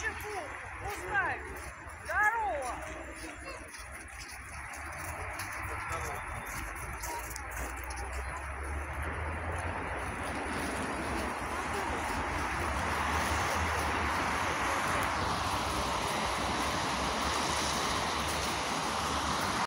почему? Узнай. Здорово.